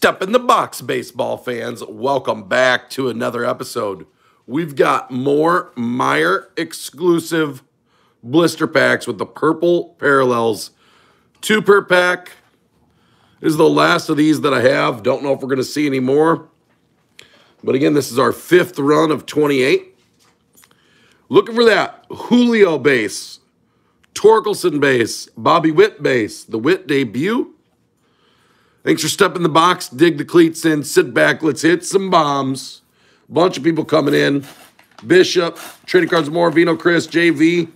Step in the box, baseball fans. Welcome back to another episode. We've got more Meijer exclusive blister packs with the purple parallels. Two per pack. This is the last of these that I have. Don't know if we're going to see any more. But again, this is our fifth run of 28. Looking for that Julio base, Torkelson base, Bobby Witt base, the Witt debut. Thanks for stepping the box, dig the cleats in, sit back, let's hit some bombs. Bunch of people coming in. Bishop, Trading Cards More, Vino Chris, JV,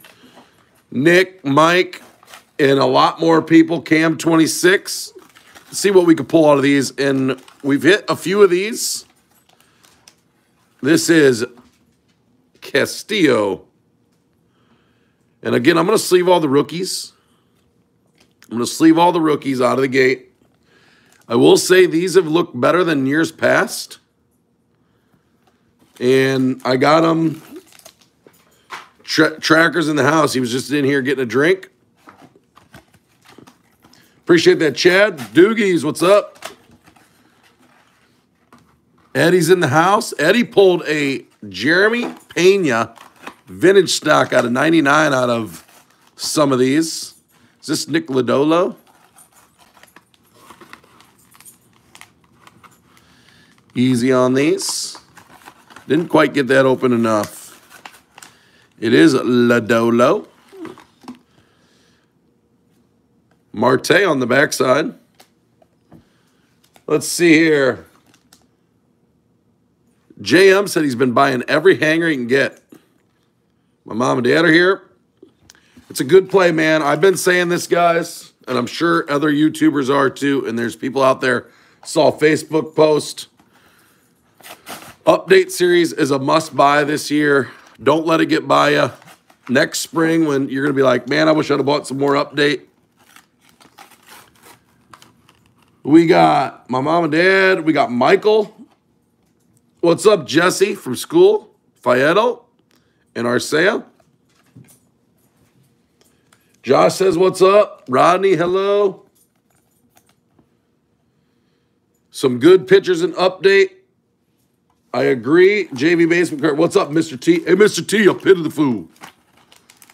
Nick, Mike, and a lot more people. Cam 26. See what we can pull out of these. And we've hit a few of these. This is Castillo. And again, I'm going to sleeve all the rookies. I'm going to sleeve all the rookies out of the gate. I will say these have looked better than years past. And I got them. Tra trackers in the house. He was just in here getting a drink. Appreciate that, Chad. Doogies, what's up? Eddie's in the house. Eddie pulled a Jeremy Pena vintage stock out of 99 out of some of these. Is this Nick Lodolo? Easy on these. Didn't quite get that open enough. It is Lodolo. Marte on the backside. Let's see here. JM said he's been buying every hanger he can get. My mom and dad are here. It's a good play, man. I've been saying this, guys, and I'm sure other YouTubers are too. And there's people out there saw Facebook post. Update series is a must buy this year. Don't let it get by you. Next spring, when you're going to be like, man, I wish I'd have bought some more update. We got my mom and dad. We got Michael. What's up, Jesse from school? Fayeto and Arcea. Josh says, What's up? Rodney, hello. Some good pictures and update. I agree. JV Basement Cart. What's up, Mr. T? Hey, Mr. T, a pity the fool.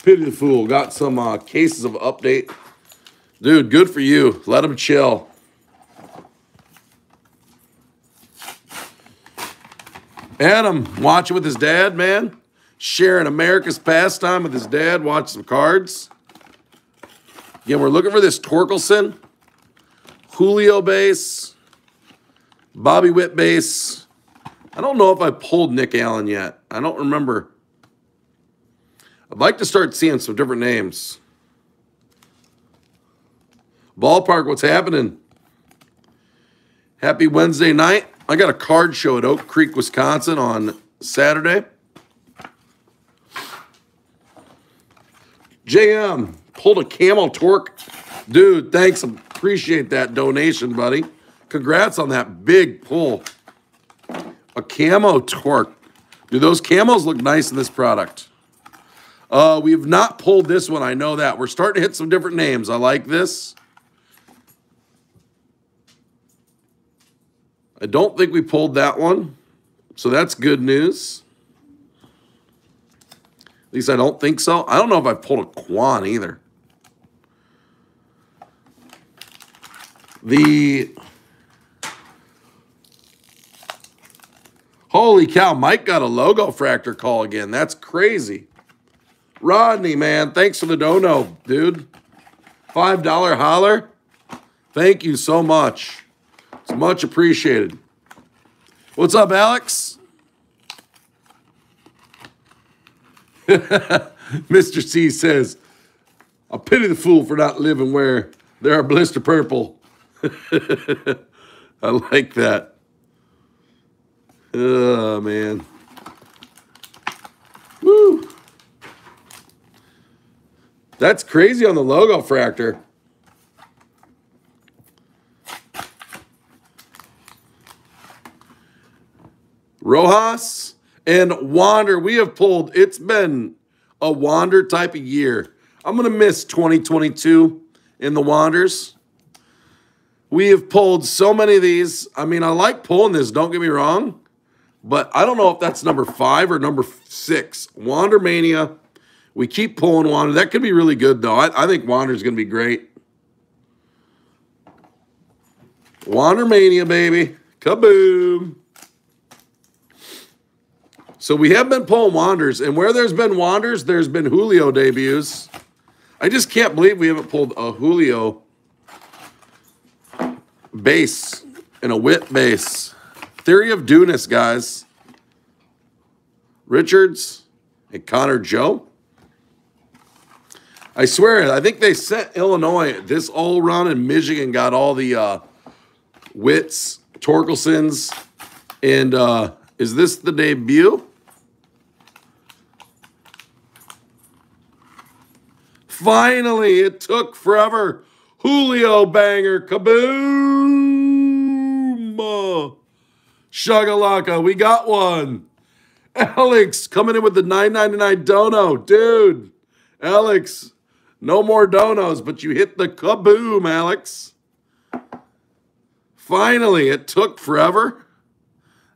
Pity the fool. Got some uh, cases of update. Dude, good for you. Let him chill. Adam, watching with his dad, man. Sharing America's pastime with his dad, watch some cards. Again, we're looking for this Torkelson, Julio base, Bobby Witt base. I don't know if I pulled Nick Allen yet. I don't remember. I'd like to start seeing some different names. Ballpark, what's happening? Happy Wednesday night. I got a card show at Oak Creek, Wisconsin on Saturday. JM pulled a camo torque. Dude, thanks. Appreciate that donation, buddy. Congrats on that big pull. A camo torque. Do those camos look nice in this product? Uh, we have not pulled this one. I know that. We're starting to hit some different names. I like this. I don't think we pulled that one. So that's good news. At least I don't think so. I don't know if I pulled a Quan either. The Holy cow, Mike got a logo fractor call again. That's crazy. Rodney, man, thanks for the dono, dude. $5 holler. Thank you so much. It's much appreciated. What's up, Alex? Mr. C says, I pity the fool for not living where there are blister purple. I like that. Oh, man. Woo. That's crazy on the logo fractor. Rojas and Wander. We have pulled, it's been a Wander type of year. I'm going to miss 2022 in the Wanders. We have pulled so many of these. I mean, I like pulling this, don't get me wrong. But I don't know if that's number five or number six. Wander Mania. We keep pulling Wander. That could be really good, though. I, I think Wander's going to be great. Wander Mania, baby. Kaboom. So we have been pulling Wanders, and where there's been Wanders, there's been Julio debuts. I just can't believe we haven't pulled a Julio base and a Witt base. Theory of Dunas, guys. Richards and Connor Joe. I swear, I think they sent Illinois this all around and Michigan got all the uh, Witts, Torkelsons, and uh, is this the debut? Finally, it took forever. Julio banger, kaboom! Shagalaka, we got one. Alex coming in with the 9.99 dono. Dude, Alex, no more donos, but you hit the kaboom, Alex. Finally, it took forever.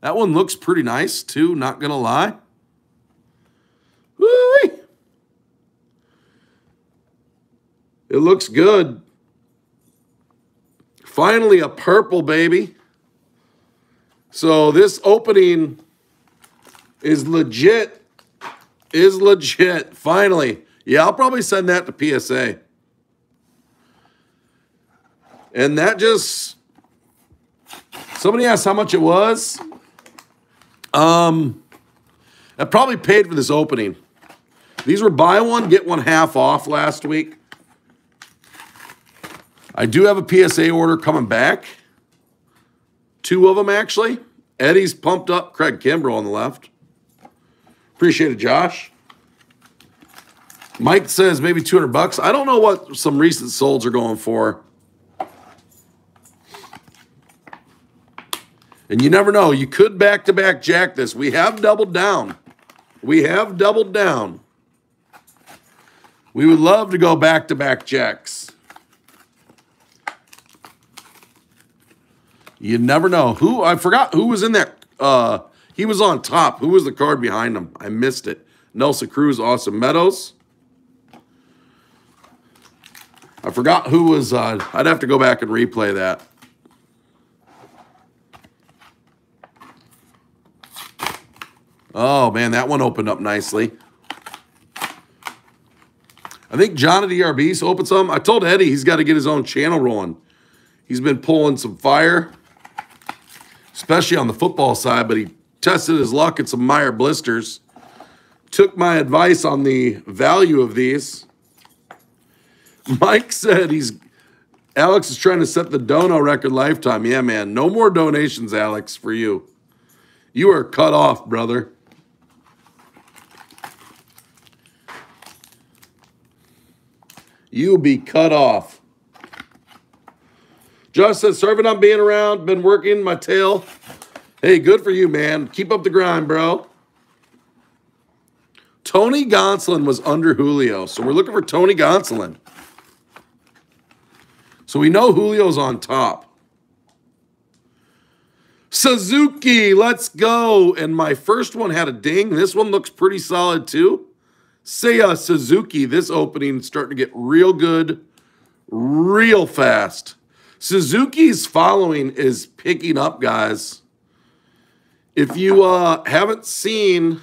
That one looks pretty nice, too, not going to lie. Woo-wee. It looks good. Finally, a purple, baby. So this opening is legit. Is legit. Finally. Yeah, I'll probably send that to PSA. And that just somebody asked how much it was. Um I probably paid for this opening. These were buy one, get one half off last week. I do have a PSA order coming back. Two of them, actually. Eddie's pumped up. Craig Kimbrel on the left. Appreciate it, Josh. Mike says maybe 200 bucks. I don't know what some recent solds are going for. And you never know. You could back to back jack this. We have doubled down. We have doubled down. We would love to go back to back jacks. You never know. Who I forgot who was in that. Uh, he was on top. Who was the card behind him? I missed it. Nelson Cruz, Austin Meadows. I forgot who was. Uh, I'd have to go back and replay that. Oh man, that one opened up nicely. I think John at ERB's opened some. I told Eddie he's got to get his own channel rolling. He's been pulling some fire especially on the football side, but he tested his luck at some Meijer blisters. Took my advice on the value of these. Mike said he's Alex is trying to set the dono record lifetime. Yeah, man. No more donations, Alex, for you. You are cut off, brother. You'll be cut off. Josh says, serving on being around, been working my tail. Hey, good for you, man. Keep up the grind, bro. Tony Gonsolin was under Julio, so we're looking for Tony Gonsolin. So we know Julio's on top. Suzuki, let's go. And my first one had a ding. This one looks pretty solid too. Seiya uh, Suzuki, this opening is starting to get real good, real fast. Suzuki's following is picking up, guys. If you uh, haven't seen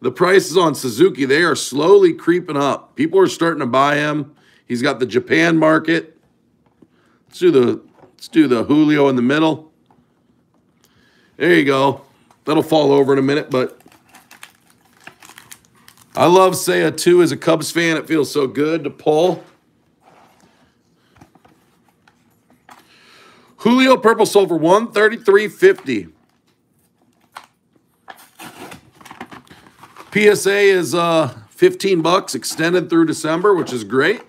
the prices on Suzuki, they are slowly creeping up. People are starting to buy him. He's got the Japan market. Let's do the let's do the Julio in the middle. There you go. That'll fall over in a minute, but I love Seiya too as a Cubs fan. It feels so good to pull. Julio Purple Silver 133.50. PSA is uh, 15 bucks extended through December, which is great.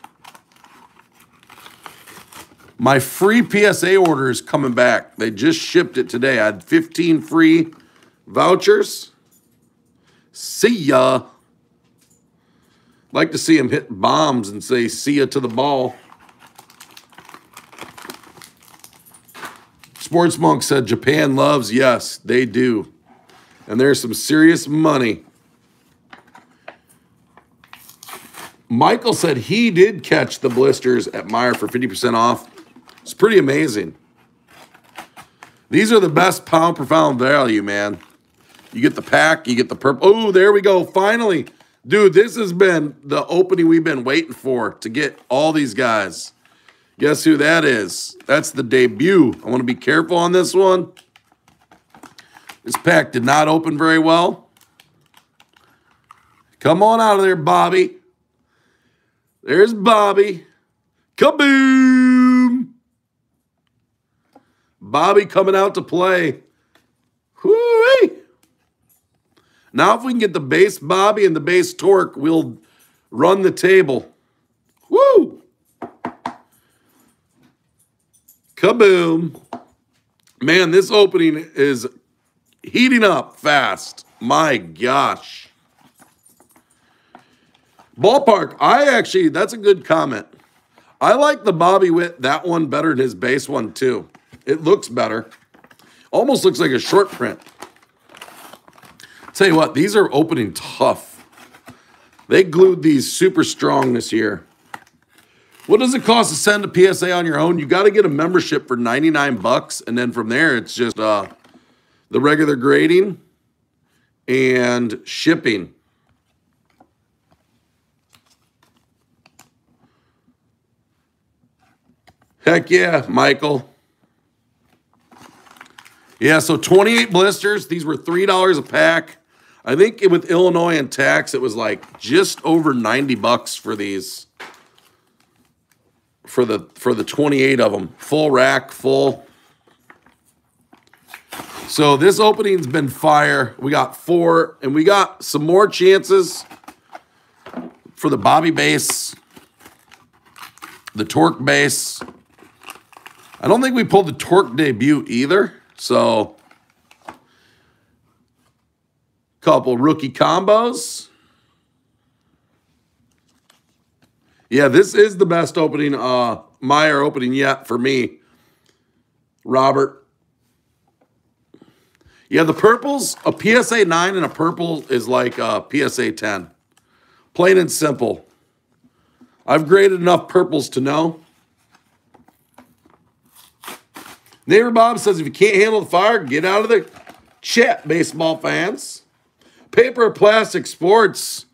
My free PSA order is coming back. They just shipped it today. I had 15 free vouchers. See ya. Like to see him hit bombs and say see ya to the ball. Sports Monk said Japan loves. Yes, they do. And there's some serious money. Michael said he did catch the blisters at Meijer for 50% off. It's pretty amazing. These are the best pound per pound value, man. You get the pack, you get the purple. Oh, there we go. Finally. Dude, this has been the opening we've been waiting for to get all these guys. Guess who that is? That's the debut. I want to be careful on this one. This pack did not open very well. Come on out of there, Bobby. There's Bobby. Kaboom! Bobby coming out to play. Whoo-wee! Now, if we can get the base Bobby and the base Torque, we'll run the table. Woo! Kaboom. Man, this opening is heating up fast. My gosh. Ballpark, I actually, that's a good comment. I like the Bobby Witt, that one better than his base one, too. It looks better. Almost looks like a short print. Tell you what, these are opening tough. They glued these super strong this year. What does it cost to send a PSA on your own? You got to get a membership for 99 bucks, and then from there it's just uh, the regular grading and shipping. Heck yeah, Michael. Yeah, so 28 blisters. These were $3 a pack. I think with Illinois and tax, it was like just over 90 bucks for these. For the for the 28 of them. Full rack, full. So this opening's been fire. We got four, and we got some more chances for the Bobby base, the Torque base. I don't think we pulled the Torque debut either. So Couple rookie combos. Yeah, this is the best opening, uh, Meijer opening yet for me. Robert. Yeah, the purples, a PSA 9 and a purple is like a PSA 10. Plain and simple. I've graded enough purples to know. Neighbor Bob says if you can't handle the fire, get out of the chat, baseball fans. Paper Plastic Sports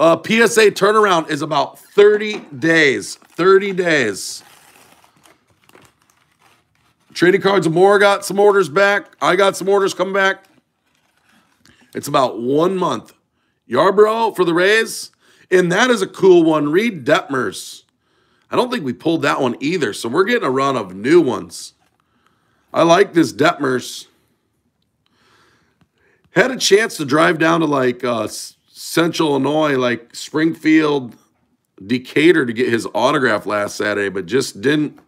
uh, PSA turnaround is about 30 days. 30 days. Trading Cards and More got some orders back. I got some orders coming back. It's about one month. Yarbrough for the Rays. And that is a cool one. Reid Detmers. I don't think we pulled that one either. So we're getting a run of new ones. I like this Detmers. Had a chance to drive down to like uh, Central Illinois, like Springfield, Decatur to get his autograph last Saturday, but just didn't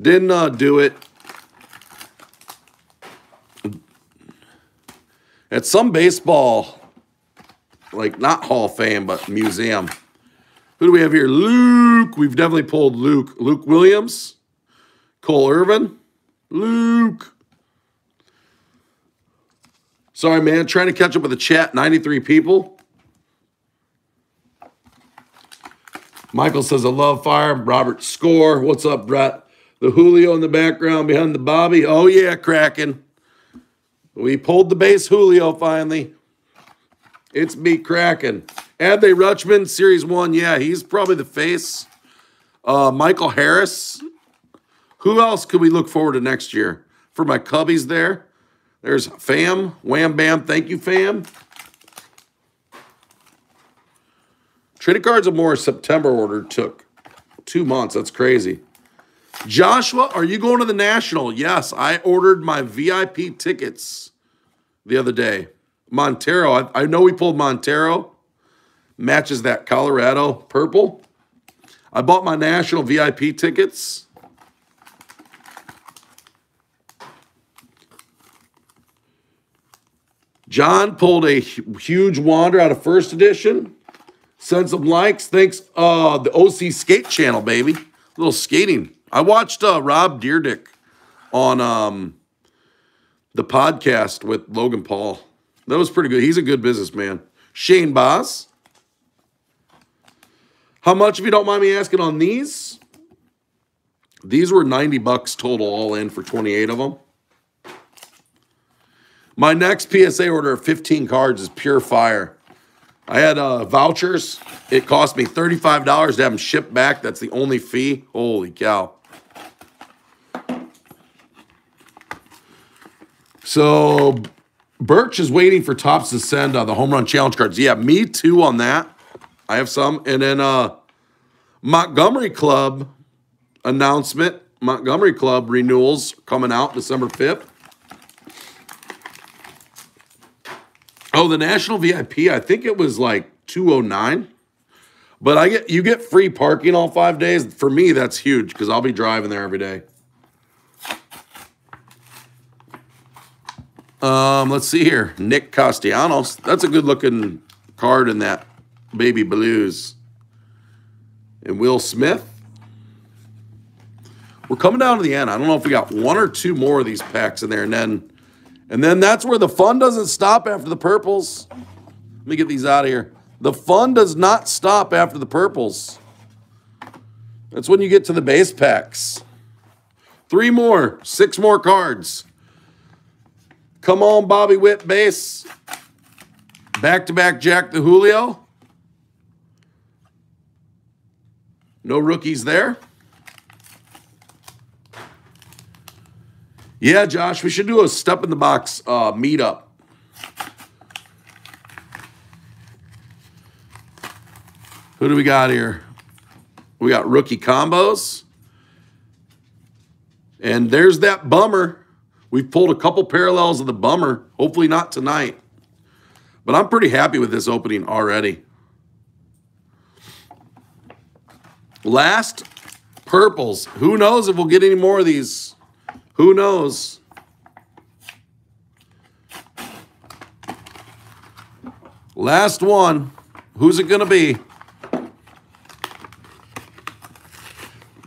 didn't uh, do it. At some baseball, like not Hall of Fame, but museum. Who do we have here? Luke. We've definitely pulled Luke. Luke Williams, Cole Irvin, Luke. Sorry, man. Trying to catch up with the chat. 93 people. Michael says, I love fire. Robert Score. What's up, Brett? The Julio in the background behind the Bobby. Oh, yeah, Kraken. We pulled the base Julio finally. It's me cracking. Adley Rutschman, Series 1. Yeah, he's probably the face. Uh, Michael Harris. Who else could we look forward to next year? For my Cubbies there. There's Fam. Wham Bam. Thank you, Fam. Trading cards of more September order took two months. That's crazy. Joshua, are you going to the National? Yes, I ordered my VIP tickets the other day. Montero, I, I know we pulled Montero. Matches that Colorado purple. I bought my National VIP tickets. John pulled a huge wander out of first edition. Send some likes. Thanks, uh, the OC Skate Channel, baby. A little skating. I watched uh, Rob Dyrdek on um, the podcast with Logan Paul. That was pretty good. He's a good businessman. Shane Boss. How much, if you don't mind me asking, on these? These were 90 bucks total all in for 28 of them. My next PSA order of 15 cards is pure fire. I had uh, vouchers. It cost me $35 to have them shipped back. That's the only fee. Holy cow. So Birch is waiting for Topps to send uh, the home run challenge cards. Yeah, me too on that. I have some. And then uh, Montgomery Club announcement. Montgomery Club renewals coming out December 5th. Oh, the National VIP, I think it was like 209. But I get you get free parking all five days. For me, that's huge because I'll be driving there every day. Um, let's see here. Nick Castellanos. That's a good looking card in that baby blues. And Will Smith. We're coming down to the end. I don't know if we got one or two more of these packs in there, and then and then that's where the fun doesn't stop after the purples. Let me get these out of here. The fun does not stop after the purples. That's when you get to the base packs. Three more, six more cards. Come on, Bobby Witt base. Back to back Jack the Julio. No rookies there. Yeah, Josh, we should do a step in the box uh, meetup. Who do we got here? We got rookie combos. And there's that bummer. We've pulled a couple parallels of the bummer. Hopefully not tonight. But I'm pretty happy with this opening already. Last purples. Who knows if we'll get any more of these? Who knows? Last one. Who's it going to be?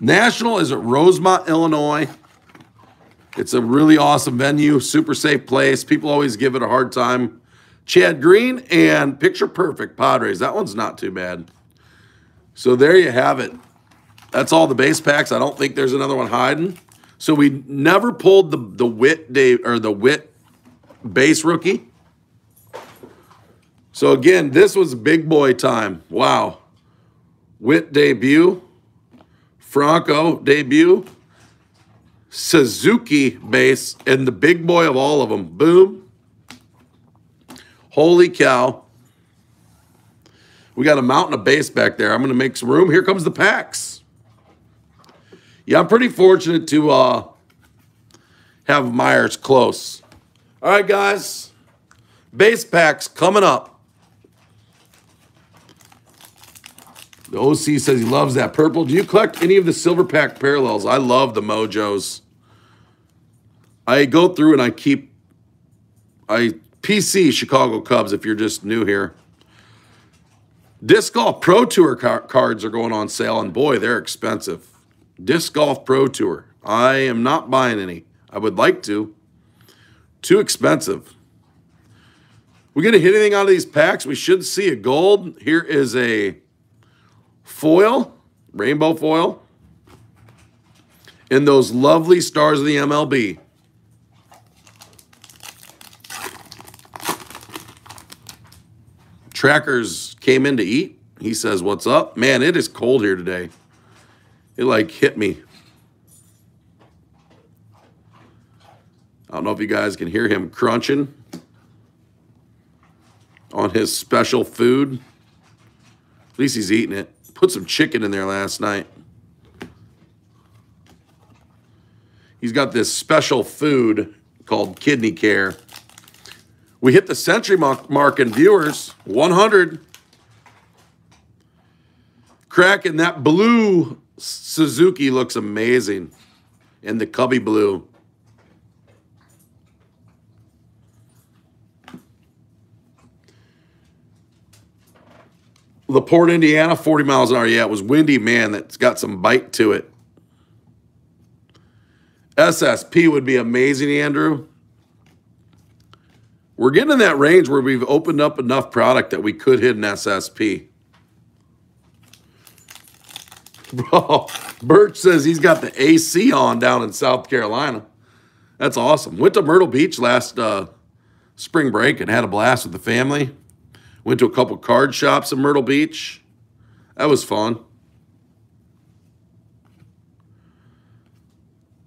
National is at Rosemont, Illinois. It's a really awesome venue, super safe place. People always give it a hard time. Chad Green and Picture Perfect Padres. That one's not too bad. So there you have it. That's all the base packs. I don't think there's another one hiding. So we never pulled the the Witt day or the Witt base rookie. So again, this was big boy time. Wow. Witt debut. Franco debut. Suzuki base and the big boy of all of them. Boom. Holy cow. We got a mountain of base back there. I'm going to make some room. Here comes the packs. Yeah, I'm pretty fortunate to uh, have Meijers close. All right, guys. Base packs coming up. The OC says he loves that purple. Do you collect any of the silver pack parallels? I love the mojos. I go through and I keep I PC Chicago Cubs if you're just new here. Disc Golf Pro Tour car cards are going on sale, and boy, they're expensive. Disc Golf Pro Tour. I am not buying any. I would like to. Too expensive. We to hit anything out of these packs? We should see a gold. Here is a foil, rainbow foil, and those lovely stars of the MLB. Trackers came in to eat. He says, What's up? Man, it is cold here today. It like hit me. I don't know if you guys can hear him crunching on his special food. At least he's eating it. Put some chicken in there last night. He's got this special food called kidney care. We hit the century mark in viewers, 100. Cracking that blue Suzuki looks amazing in the cubby blue. LaPorte, Indiana, 40 miles an hour. Yeah, it was windy, man. That's got some bite to it. SSP would be amazing, Andrew. We're getting in that range where we've opened up enough product that we could hit an SSP. Bro, Birch says he's got the AC on down in South Carolina. That's awesome. Went to Myrtle Beach last uh, spring break and had a blast with the family. Went to a couple card shops in Myrtle Beach. That was fun.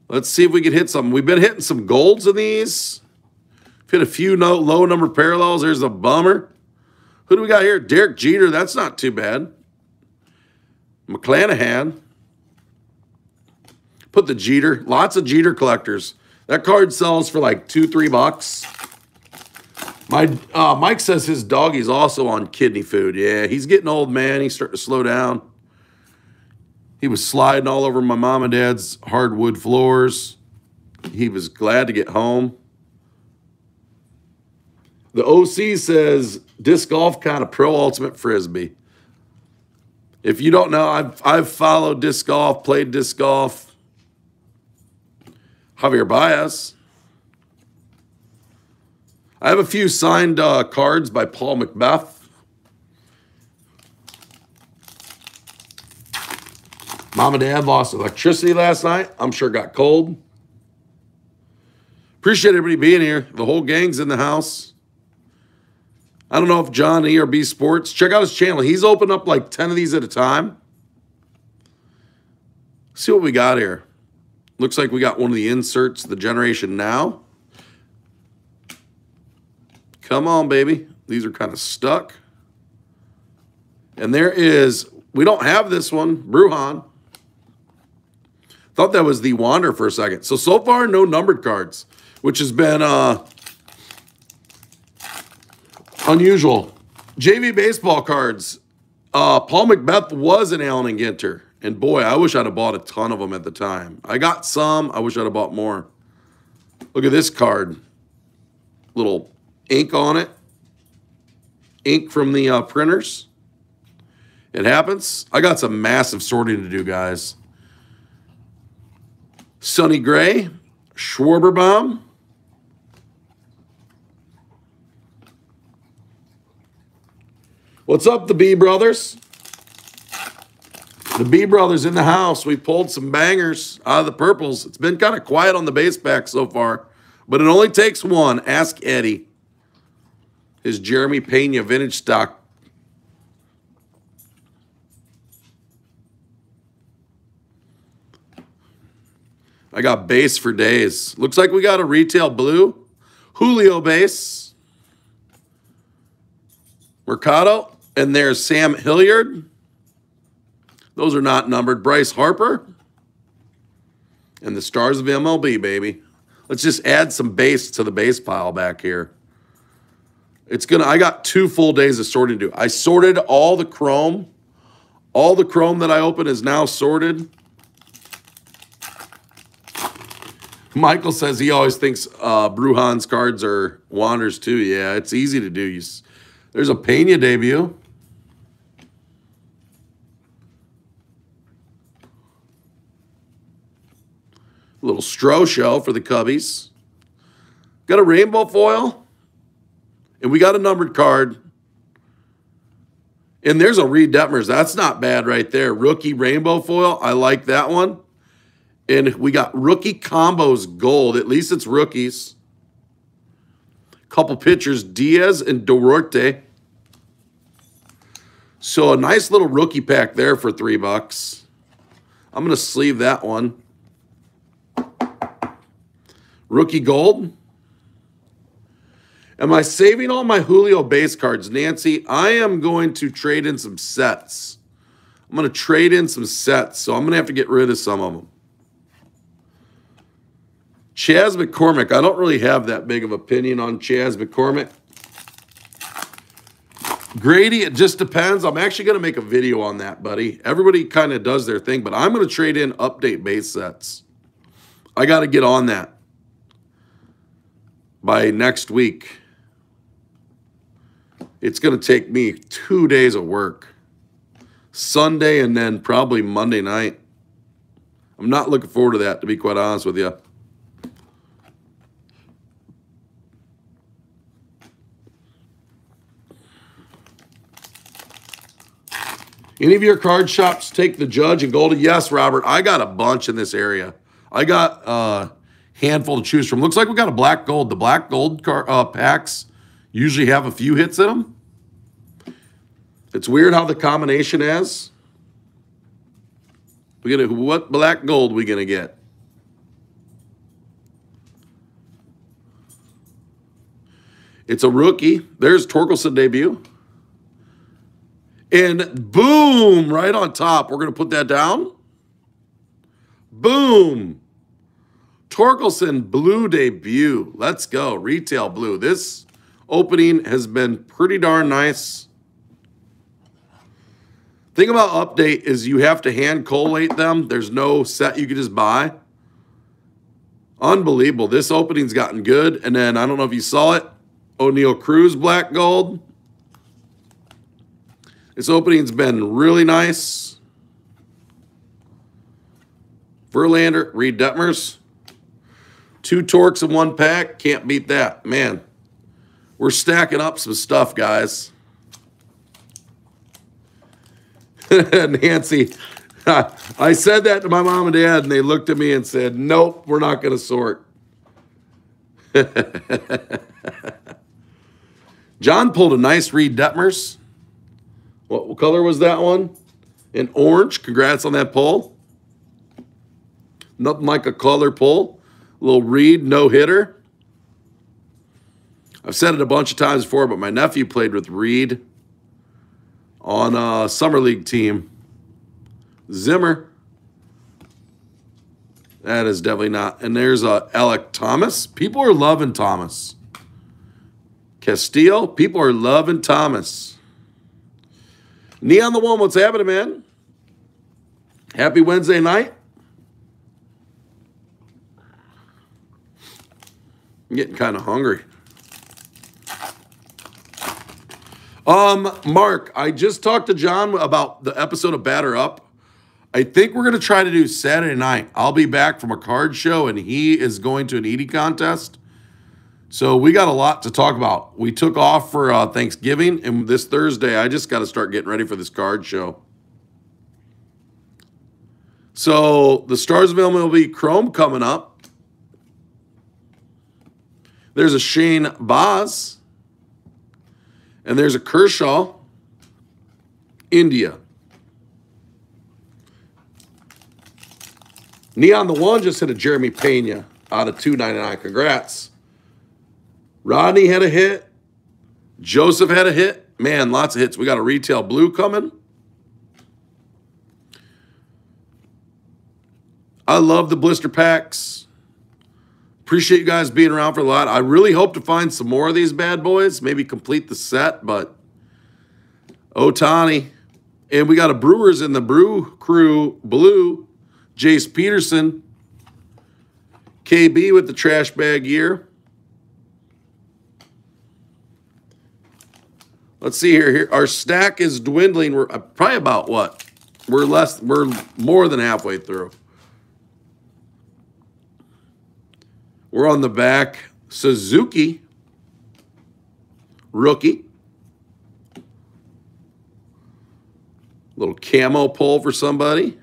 Let's see if we can hit something. We've been hitting some golds in these. Hit a few no, low number parallels. There's a bummer. Who do we got here? Derek Jeter. That's not too bad. McClanahan. Put the Jeter. Lots of Jeter collectors. That card sells for like two, three bucks. My uh, Mike says his doggy's also on kidney food. Yeah, he's getting old, man. He's starting to slow down. He was sliding all over my mom and dad's hardwood floors. He was glad to get home. The OC says disc golf kind of pro ultimate frisbee. If you don't know, I've I've followed disc golf, played disc golf. Javier Baez. I have a few signed uh, cards by Paul McBeth. Mom and Dad lost electricity last night. I'm sure got cold. Appreciate everybody being here. The whole gang's in the house. I don't know if John ERB Sports, check out his channel. He's opened up like 10 of these at a time. See what we got here. Looks like we got one of the inserts, the Generation Now. Come on, baby. These are kind of stuck. And there is, we don't have this one, Bruján. Thought that was the Wander for a second. So, so far, no numbered cards, which has been uh, unusual. JV baseball cards. Uh, Paul McBeth was an Allen and Ginter. And boy, I wish I'd have bought a ton of them at the time. I got some. I wish I'd have bought more. Look at this card. Little ink on it. Ink from the uh, printers. It happens. I got some massive sorting to do, guys. Sonny Gray, Schwarberbaum, What's up, the B brothers? The B brothers in the house. We pulled some bangers out of the purples. It's been kind of quiet on the base pack so far, but it only takes one. Ask Eddie. His Jeremy Pena vintage stock. I got base for days. Looks like we got a retail blue. Julio base. Mercado. And there's Sam Hilliard. Those are not numbered. Bryce Harper. And the stars of MLB, baby. Let's just add some base to the base pile back here. It's gonna, I got two full days of sorting to do. I sorted all the chrome. All the chrome that I open is now sorted. Michael says he always thinks uh, Bruján's cards are Wanders too. Yeah, it's easy to do. You, there's a Pena debut. Little Stro show for the Cubbies. Got a rainbow foil. And we got a numbered card. And there's a Reid Detmers. That's not bad right there. Rookie rainbow foil. I like that one. And we got rookie combos gold. At least it's rookies. Couple pitchers, Diaz and Duarte. So a nice little rookie pack there for three bucks. I'm going to sleeve that one. Rookie gold. Am I saving all my Julio base cards? Nancy, I am going to trade in some sets. I'm going to trade in some sets, so I'm going to have to get rid of some of them. Chas McCormick. I don't really have that big of opinion on Chas McCormick. Grady, it just depends. I'm actually going to make a video on that, buddy. Everybody kind of does their thing, but I'm going to trade in update base sets. I got to get on that by next week. It's going to take me two days of work Sunday and then probably Monday night. I'm not looking forward to that, to be quite honest with you. Any of your card shops take the judge and golden? Yes, Robert. I got a bunch in this area. I got uh, handful to choose from. Looks like we got a black gold. The black gold car, uh, packs usually have a few hits in them. It's weird how the combination is. We're gonna what black gold we gonna get? It's a rookie. There's Torkelson debut. And boom, right on top. We're going to put that down. Boom. Torkelson blue debut. Let's go. Retail blue. This opening has been pretty darn nice. Thing about update is you have to hand collate them. There's no set you can just buy. Unbelievable. This opening's gotten good. And then I don't know if you saw it. Oneil Cruz black gold. This opening's been really nice. Verlander, Reid Detmers. Two torques in one pack. Can't beat that. Man, we're stacking up some stuff, guys. Nancy, I said that to my mom and dad, and they looked at me and said, Nope, we're not going to sort. John pulled a nice Reid Detmers. What color was that one? An orange. Congrats on that pull. Nothing like a color pull. Little Reid no hitter. I've said it a bunch of times before, but my nephew played with Reid on a summer league team. Zimmer. That is definitely not. And there's uh, a Alek Thomas. People are loving Thomas. Castillo. People are loving Thomas. Neon the One, what's happening, man? Happy Wednesday night. I'm getting kind of hungry. Um, Mark, I just talked to John about the episode of Batter Up. I think we're going to try to do Saturday night. I'll be back from a card show, and he is going to an Eating contest. So we got a lot to talk about. We took off for uh, Thanksgiving, and this Thursday, I just got to start getting ready for this card show. So the Stars Starsville MLB Chrome coming up. There's a Shane Baz. And there's a Kershaw, India. Neon the One just hit a Jeremy Pena out of 299. Congrats. Rodney had a hit. Joseph had a hit. Man, lots of hits. We got a retail blue coming. I love the blister packs. Appreciate you guys being around for a lot. I really hope to find some more of these bad boys. Maybe complete the set, but Ohtani. And we got a Brewers in the Brew Crew blue. Jace Peterson. KB with the trash bag year. Let's see here. Here, our stack is dwindling. We're uh, probably about what? We're less. We're more than halfway through. We're on the back. Suzuki, rookie. Little camo pull for somebody.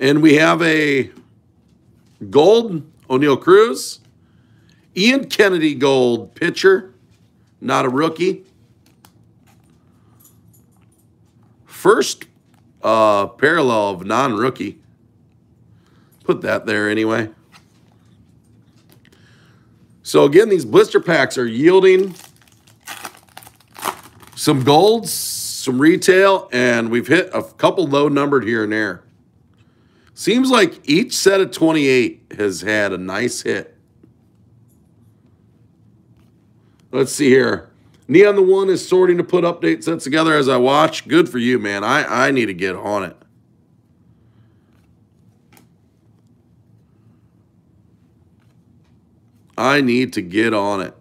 And we have a gold Oneil Cruz. Ian Kennedy gold pitcher not a rookie. First uh, parallel of non rookie. Put that there anyway. So, again, these blister packs are yielding some golds, some retail, and we've hit a couple low numbered here and there. Seems like each set of 28 has had a nice hit. Let's see here. Neon the One is sorting to put update sets together as I watch. Good for you, man. I, I need to get on it. I need to get on it.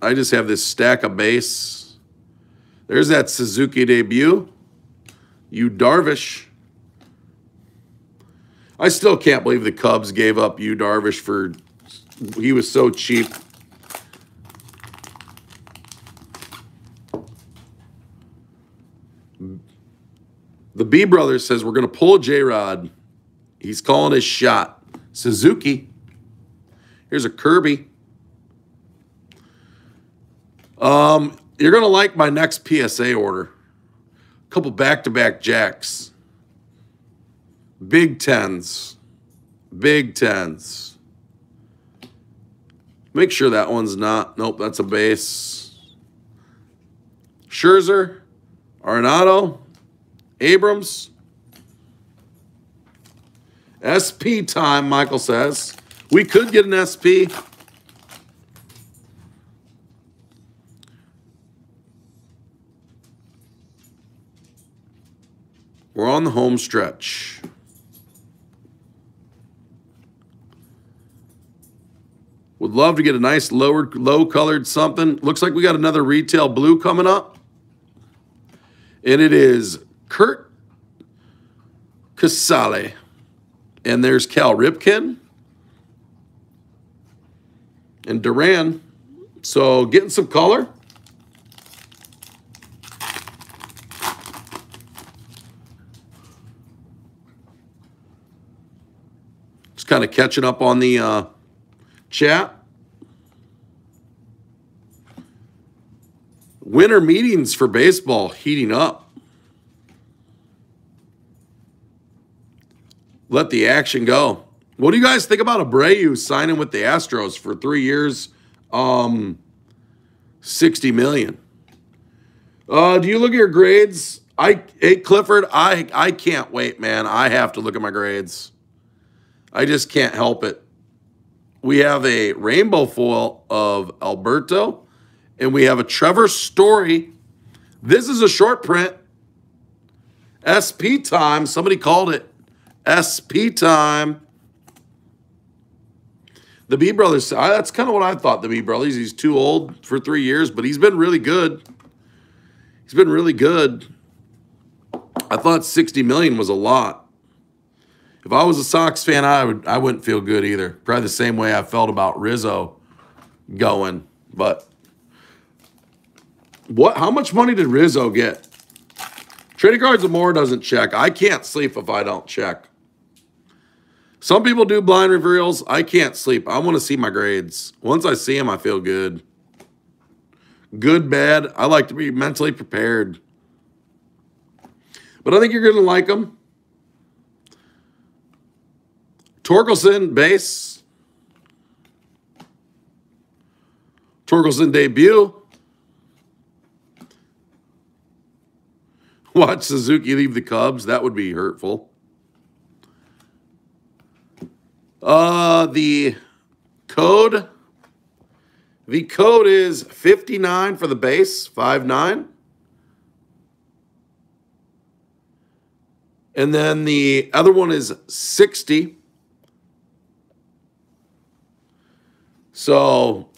I just have this stack of base. There's that Suzuki debut. Yu Darvish. I still can't believe the Cubs gave up Yu Darvish for he was so cheap. The B Brothers says we're going to pull J Rod. He's calling his shot. Suzuki. Here's a Kirby. Um, you're going to like my next PSA order. A couple back to back jacks. Big tens. Big tens. Make sure that one's not. Nope, that's a base. Scherzer, Arenado, Abrams. SP time, Michael says. We could get an SP. We're on the home stretch. Would love to get a nice lower, low colored something. Looks like we got another retail blue coming up. And it is Curt Casali. And there's Cal Ripken. And Duran. So getting some color. Just kind of catching up on the uh, chat. Winter meetings for baseball heating up. Let the action go. What do you guys think about Abreu signing with the Astros for three years, um, sixty million? Uh, do you look at your grades? I, hey Clifford, I I can't wait, man. I have to look at my grades. I just can't help it we have a rainbow foil of Alberto, and we have a Trevor Story. This is a short print. SP time. Somebody called it SP time. The B brothers. That's kind of what I thought. The B brothers. He's too old for three years, but he's been really good. He's been really good. I thought 60 million was a lot. If I was a Sox fan, I would I wouldn't feel good either. Probably the same way I felt about Rizzo going. But what? How much money did Rizzo get? Trading cards and more doesn't check. I can't sleep if I don't check. Some people do blind reveals. I can't sleep. I want to see my grades. Once I see them, I feel good. Good, bad. I like to be mentally prepared. But I think you're going to like them. Torkelson, base. Torkelson debut. Watch Suzuki leave the Cubs. That would be hurtful. Uh, the code. The code is 59 for the base, 59. And then the other one is 60. So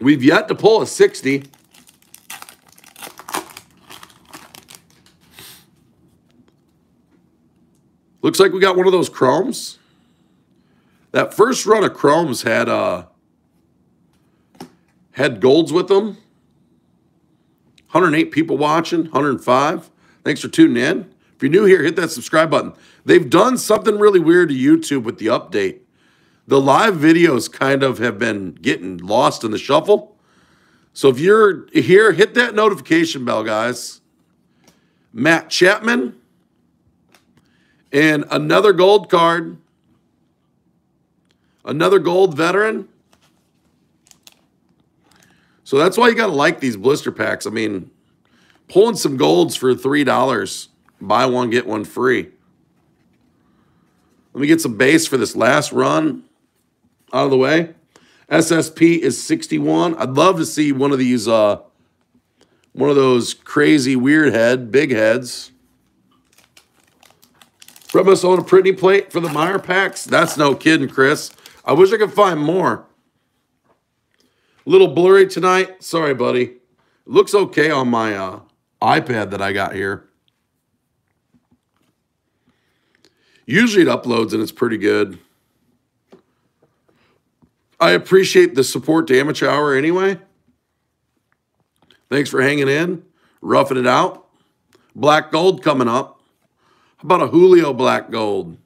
we've yet to pull a 60. Looks like we got one of those chromes. That first run of chromes had uh had golds with them. 108 people watching, 105. Thanks for tuning in. If you're new here, hit that subscribe button. They've done something really weird to YouTube with the update the live videos kind of have been getting lost in the shuffle. So if you're here, hit that notification bell, guys. Matt Chapman and another gold card, another gold veteran. So that's why you got to like these blister packs. I mean, pulling some golds for $3, buy one, get one free. Let me get some base for this last run out of the way. SSP is 61. I'd love to see one of these, uh, one of those crazy weird head, big heads. From us on a pretty plate for the Meijer packs. That's no kidding, Chris. I wish I could find more. A little blurry tonight. Sorry, buddy. Looks okay on my uh, iPad that I got here. Usually it uploads and it's pretty good. I appreciate the support to Amateur Hour anyway. Thanks for hanging in, roughing it out. Black gold coming up. How about a Julio black gold?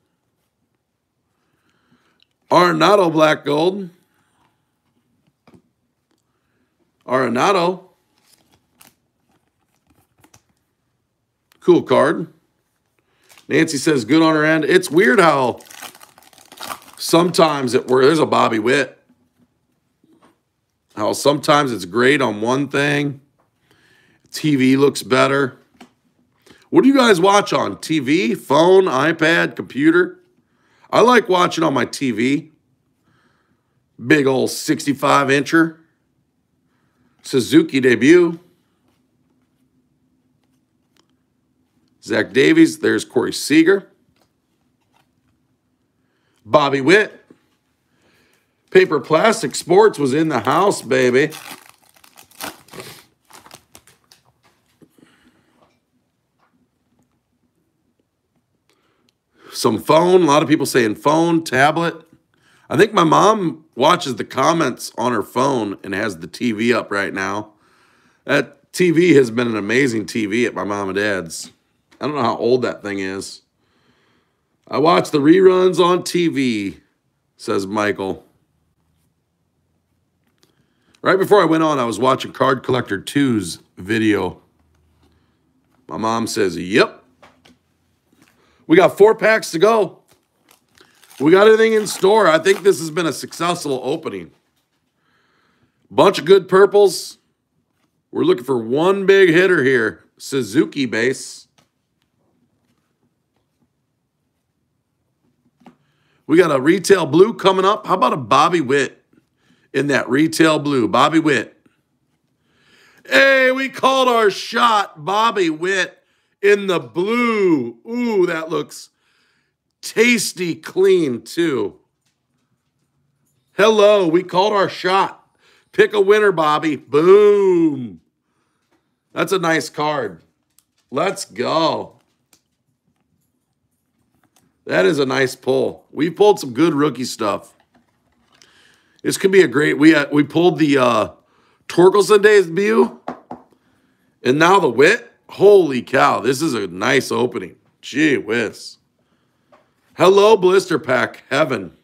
Arenado black gold. Arenado. Cool card. Nancy says good on her end. It's weird how sometimes it where there's a Bobby Witt. How sometimes it's great on one thing. TV looks better. What do you guys watch on? TV, phone, iPad, computer? I like watching on my TV. Big old 65 incher. Suzuki debut. Zach Davies. There's Corey Seager. Bobby Witt. Paper Plastic Sports was in the house, baby. Some phone. A lot of people saying phone, tablet. I think my mom watches the comments on her phone and has the TV up right now. That TV has been an amazing TV at my mom and dad's. I don't know how old that thing is. I watch the reruns on TV, says Michael. Right before I went on, I was watching Card Collector 2's video. My mom says, Yep. We got four packs to go. We got everything in store. I think this has been a successful opening. Bunch of good purples. We're looking for one big hitter here. Suzuki base. We got a retail blue coming up. How about a Bobby Witt in that retail blue? Bobby Witt. Hey, we called our shot. Bobby Witt in the blue. Ooh, that looks tasty clean, too. Hello, we called our shot. Pick a winner, Bobby. Boom. That's a nice card. Let's go. That is a nice pull. We pulled some good rookie stuff. This could be a great. We uh, we pulled the uh, Torkelson debut, and now the Witt. Holy cow! This is a nice opening. Gee whiz. Hello, blister pack heaven.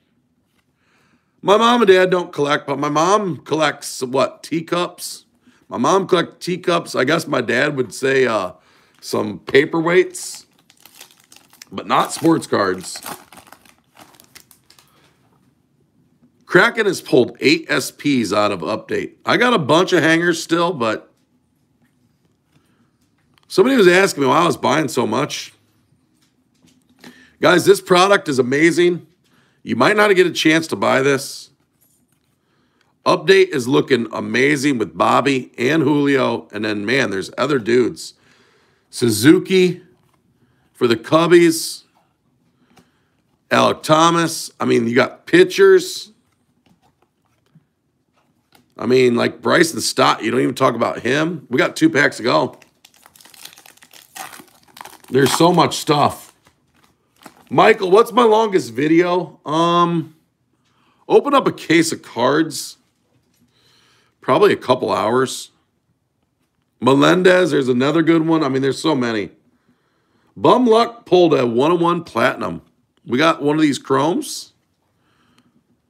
My mom and dad don't collect, but my mom collects what teacups. My mom collects teacups. I guess my dad would say uh, some paperweights but not sports cards. Kraken has pulled eight SPs out of update. I got a bunch of hangers still, but somebody was asking me why I was buying so much. Guys, this product is amazing. You might not get a chance to buy this. Update is looking amazing with Bobby and Julio. And then, man, there's other dudes. Suzuki, for the Cubbies. Alek Thomas. I mean, you got pitchers. I mean, like Bryson Stott, you don't even talk about him. We got two packs to go. There's so much stuff. Michael, what's my longest video? Um, open up a case of cards. Probably a couple hours. Melendez, there's another good one. I mean, there's so many. Bum Luck pulled a 101 Platinum. We got one of these chromes.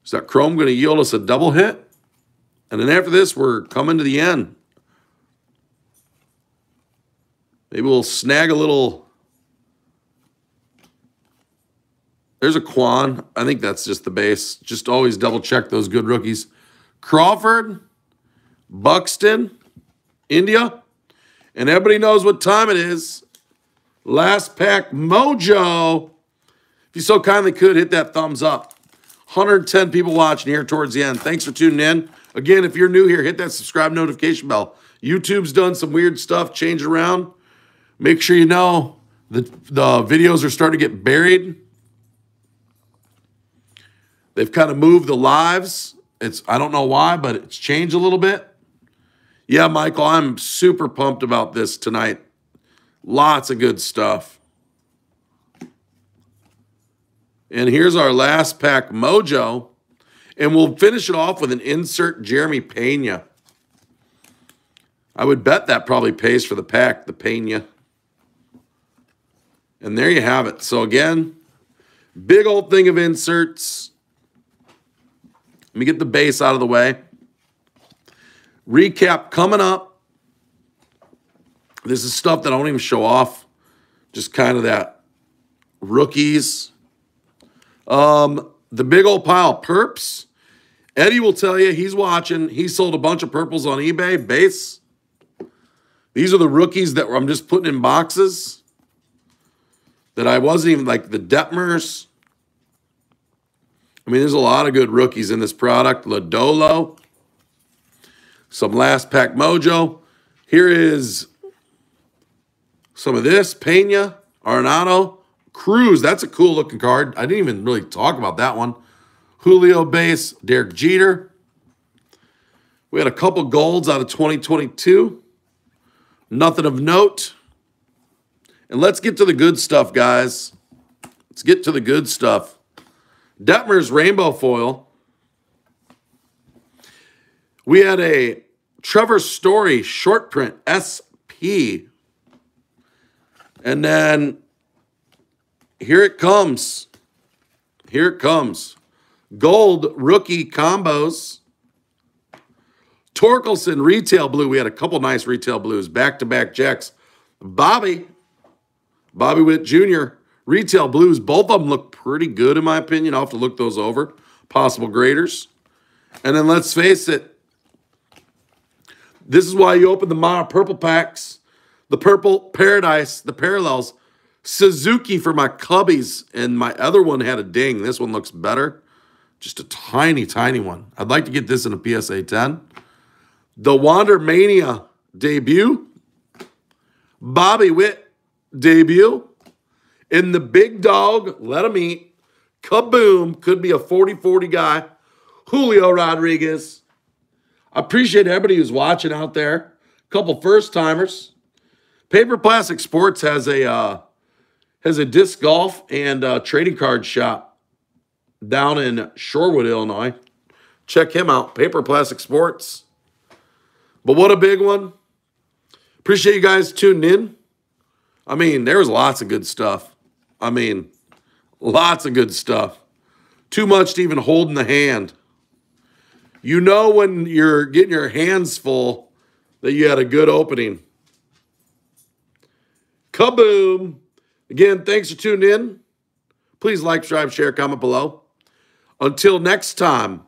Is that chrome going to yield us a double hit? And then after this, we're coming to the end. Maybe we'll snag a little. There's a Kwan. I think that's just the base. Just always double check those good rookies. Crawford, Buxton, India. And everybody knows what time it is. Last pack mojo. If you so kindly could, hit that thumbs up. 110 people watching here towards the end. Thanks for tuning in. Again, if you're new here, hit that subscribe notification bell. YouTube's done some weird stuff, change around. Make sure you know the, the videos are starting to get buried. They've kind of moved the lives. It's I don't know why, but it's changed a little bit. Yeah, Michael, I'm super pumped about this tonight. Lots of good stuff. And here's our last pack mojo. And we'll finish it off with an insert Jeremy Pena. I would bet that probably pays for the pack, the Pena. And there you have it. So again, big old thing of inserts. Let me get the base out of the way. Recap coming up. This is stuff that I don't even show off. Just kind of that rookies. Um, the big old pile of perps. Eddie will tell you he's watching. He sold a bunch of purples on eBay, base. These are the rookies that I'm just putting in boxes that I wasn't even like the Detmers. I mean, there's a lot of good rookies in this product. Lodolo, some last pack mojo. Here is some of this Pena, Arenado, Cruz. That's a cool looking card. I didn't even really talk about that one. Julio base, Derek Jeter. We had a couple golds out of 2022. Nothing of note. And let's get to the good stuff, guys. Let's get to the good stuff. Detmers rainbow foil. We had a Trevor Story short print SP. And then here it comes. Here it comes. Gold rookie combos. Torkelson retail blue. We had a couple nice retail blues. Back to back checks. Bobby. Bobby Witt Jr. Retail blues. Both of them look pretty good, in my opinion. I'll have to look those over. Possible graders. And then let's face it. This is why you open the Meijer purple packs. The purple paradise, the parallels. Suzuki for my cubbies. And my other one had a ding. This one looks better. Just a tiny, tiny one. I'd like to get this in a PSA 10. The Wander Mania debut. Bobby Witt debut. In the big dog, let him eat. Kaboom. Could be a 40-40 guy. Julio Rodriguez. I appreciate everybody who's watching out there. A couple first timers. Paper Plastic Sports has a uh, has a disc golf and uh, trading card shop down in Shorewood, Illinois. Check him out, Paper Plastic Sports. But what a big one. Appreciate you guys tuning in. I mean, there was lots of good stuff. I mean, lots of good stuff. Too much to even hold in the hand. You know when you're getting your hands full that you had a good opening. Kaboom. Again, thanks for tuning in. Please like, subscribe, share, comment below. Until next time,